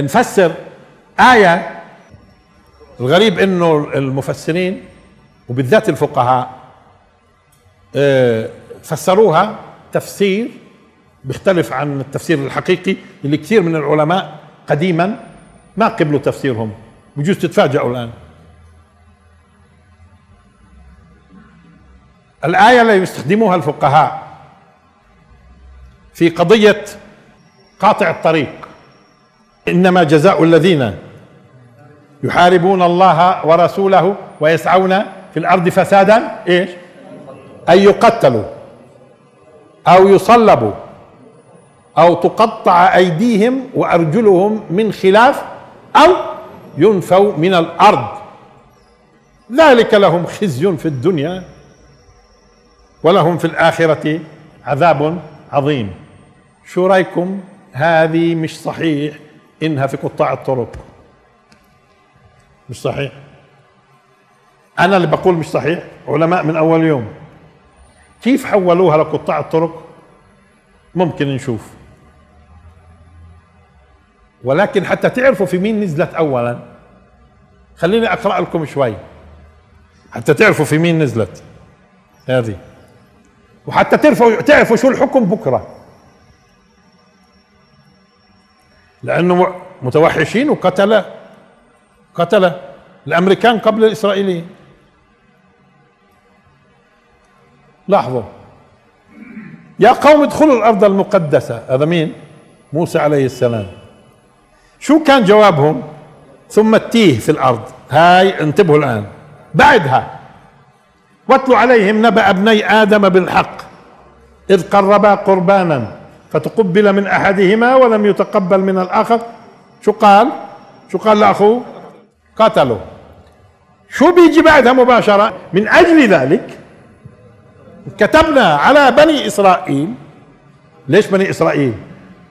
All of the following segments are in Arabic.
نفسر آية الغريب إنه المفسرين وبالذات الفقهاء آه، فسروها تفسير بيختلف عن التفسير الحقيقي اللي كثير من العلماء قديما ما قبلوا تفسيرهم بجوز تتفاجئوا الآن. الآية اللي يستخدموها الفقهاء في قضية قاطع الطريق. إنما جزاء الذين يحاربون الله ورسوله ويسعون في الأرض فسادا إيش؟ أن يقتلوا أو يصلبوا أو تقطع أيديهم وأرجلهم من خلاف أو ينفوا من الأرض. ذلك لهم خزي في الدنيا ولهم في الآخرة عذاب عظيم. شو رأيكم؟ هذه مش صحيح. إنها في قطاع الطرق. مش صحيح؟ أنا اللي بقول مش صحيح. علماء من أول يوم. كيف حولوها لقطاع الطرق؟ ممكن نشوف. ولكن حتى تعرفوا في مين نزلت اولا. خليني أقرأ لكم شوي. حتى تعرفوا في مين نزلت. هذه. وحتى تعرفوا تعرفوا شو الحكم بكرة. لأنه متوحشين وقتل قتل الأمريكان قبل الإسرائيليين. لاحظوا. يا قوم ادخلوا الأرض المقدسة. هذا مين؟ موسى عليه السلام. شو كان جوابهم؟ ثم التيه في الأرض. هاي انتبهوا الآن. بعدها واتلوا عليهم نبأ ابني آدم بالحق. إذ قربا قربانا. فتقبل من أحدهما ولم يتقبل من الآخر. شو قال؟ شو قال لاخوه قتلوا شو بيجي بعدها مباشرة؟ من أجل ذلك كتبنا على بني إسرائيل. ليش بني إسرائيل؟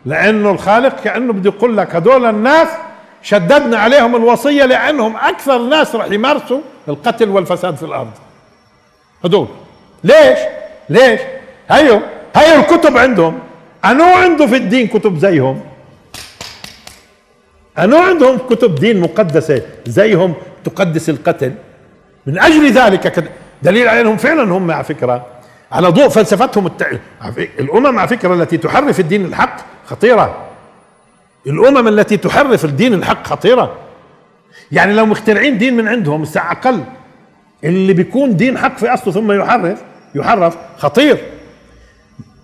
لأنه الخالق كأنه بده يقول لك هدول الناس شددنا عليهم الوصية لأنهم أكثر ناس رح يمارسوا القتل والفساد في الأرض. هدول. ليش؟ ليش؟ هيو هيو الكتب عندهم. أنو عنده في الدين كتب زيهم؟ أنو عندهم كتب دين مقدسة زيهم تقدس القتل؟ من أجل ذلك دليل على انهم فعلا هم على فكرة. على ضوء فلسفتهم التع... الأمم على فكرة التي تحرف الدين الحق خطيرة. الأمم التي تحرف الدين الحق خطيرة. يعني لو مخترعين دين من عندهم الساعة أقل اللي بيكون دين حق في أصله ثم يحرف يحرف خطير.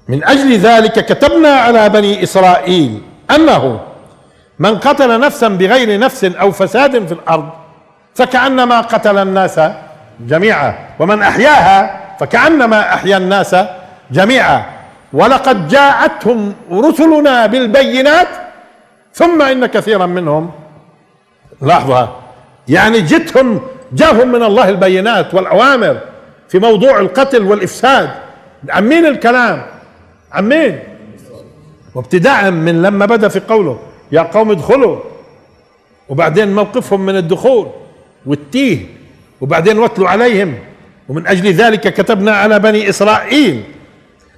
من أجل ذلك كتبنا على بني إسرائيل أنه من قتل نفسا بغير نفس أو فساد في الأرض فكأنما قتل الناس جميعا ومن أحياها فكأنما أحيا الناس جميعا. ولقد جاءتهم رسلنا بالبينات ثم إن كثيرا منهم لاحظها يعني جتهم جاهم من الله البينات والأوامر في موضوع القتل والإفساد. عن مين الكلام. عن مين وابتداء من لما بدأ في قوله يا قوم ادخلوا. وبعدين موقفهم من الدخول والتيه وبعدين واتلوا عليهم. ومن أجل ذلك كتبنا على بني إسرائيل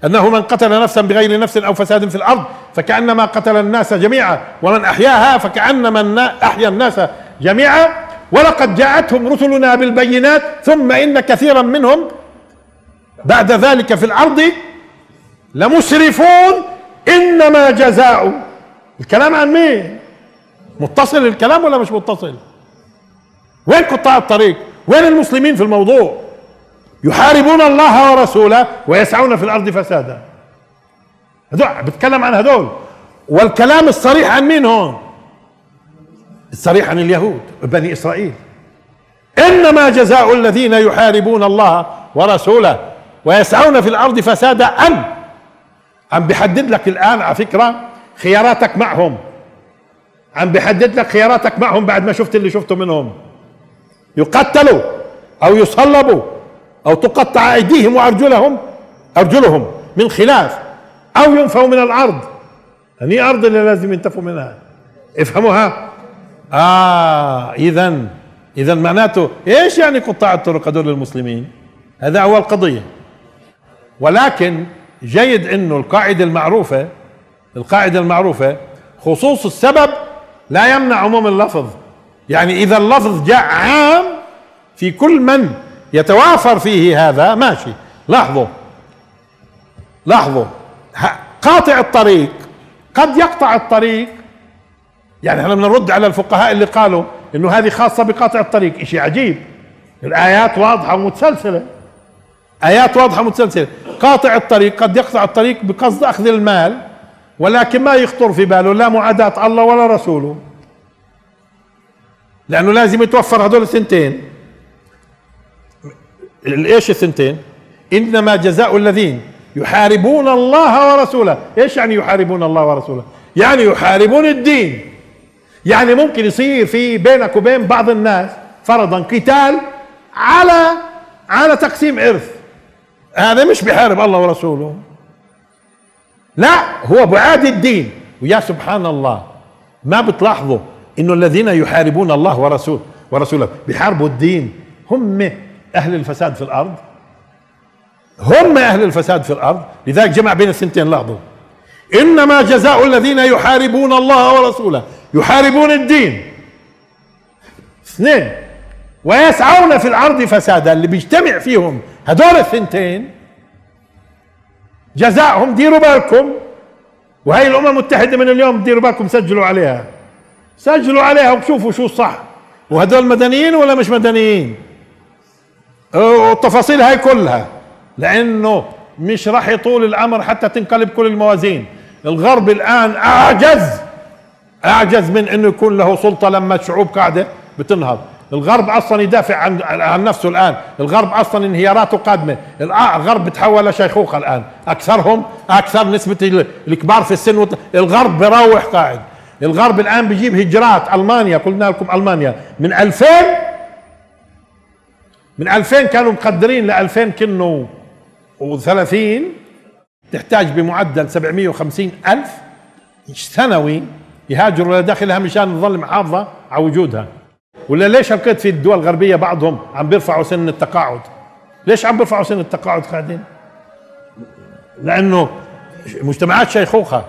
أنه من قتل نفسا بغير نفس أو فساد في الأرض فكأنما قتل الناس جميعا. ومن أحياها فكأنما أحيا الناس جميعا. ولقد جاءتهم رسلنا بالبينات ثم إن كثيرا منهم بعد ذلك في الأرض لمسرفون إنما جزاء. الكلام عن مين؟ متصل الكلام ولا مش متصل؟ وين قطاع الطريق؟ وين المسلمين في الموضوع؟ يحاربون الله ورسوله ويسعون في الأرض فسادا. هذول بتكلم عن هذول. والكلام الصريح عن مين هون؟ الصريح عن اليهود بني إسرائيل. إنما جزاء الذين يحاربون الله ورسوله ويسعون في الأرض فسادا. ان عم بحدد لك الآن على فكرة خياراتك معهم. عم بحدد لك خياراتك معهم بعد ما شفت اللي شفته منهم. يقتلوا أو يصلبوا أو تقطع أيديهم وأرجلهم أرجلهم من خلاف أو ينفوا من الأرض. هني أرض اللي لازم ينتفوا منها. افهموها؟ آه اذا اذا معناته إيش يعني قطاع الطرق هذول المسلمين؟ هذا هو القضية. ولكن جيد إنه القاعدة المعروفة القاعدة المعروفة خصوص السبب لا يمنع عموم اللفظ. يعني إذا اللفظ جاء عام في كل من يتوافر فيه هذا ماشي. لاحظوا. لاحظوا. قاطع الطريق. قد يقطع الطريق. يعني إحنا بنرد على الفقهاء اللي قالوا إنه هذه خاصة بقاطع الطريق شيء عجيب. الآيات واضحة ومتسلسلة. آيات واضحة متسلسلة قاطع الطريق قد يقطع الطريق بقصد أخذ المال ولكن ما يخطر في باله لا معاداة الله ولا رسوله. لأنه لازم يتوفر هذول الثنتين. إيش الثنتين؟ إنما جزاء الذين يحاربون الله ورسوله. إيش يعني يحاربون الله ورسوله؟ يعني يحاربون الدين. يعني ممكن يصير في بينك وبين بعض الناس فرضا قتال على على تقسيم إرث. هذا مش بيحارب الله ورسوله. لا هو بعاد الدين. ويا سبحان الله ما بتلاحظوا إنه الذين يحاربون الله ورسوله ورسوله بيحاربوا الدين. هم أهل الفساد في الأرض. هم أهل الفساد في الأرض. لذلك جمع بين السنتين لاحظوا. إنما جزاء الذين يحاربون الله ورسوله. يحاربون الدين. اثنين ويسعون في الأرض فسادا اللي بيجتمع فيهم هدول الثنتين جزاءهم ديروا بالكم. وهي الأمم المتحدة من اليوم ديروا بالكم سجلوا عليها. سجلوا عليها وشوفوا شو الصح. وهدول مدنيين ولا مش مدنيين؟ والتفاصيل هاي كلها. لأنه مش راح يطول الأمر حتى تنقلب كل الموازين. الغرب الآن أعجز أعجز من إنه يكون له سلطة لما الشعوب قاعدة بتنهض. الغرب أصلا يدافع عن عن نفسه الآن. الغرب أصلا انهياراته قادمة. الغرب بتحول لشيخوخة الآن. اكثرهم أكثر نسبة الكبار في السن الغرب بروح قاعد. الغرب الآن بيجيب هجرات ألمانيا. قلنا لكم ألمانيا. من 2000 من 2000 كانوا مقدرين ل 2000 كنوا و30 تحتاج بمعدل 750 ألف سنوي يهاجروا لداخلها مشان تظل محافظة على وجودها. ولا ليش لقيت في الدول الغربية بعضهم عم بيرفعوا سن التقاعد؟ ليش عم بيرفعوا سن التقاعد قاعدين؟ لأنه مجتمعات شيخوخة.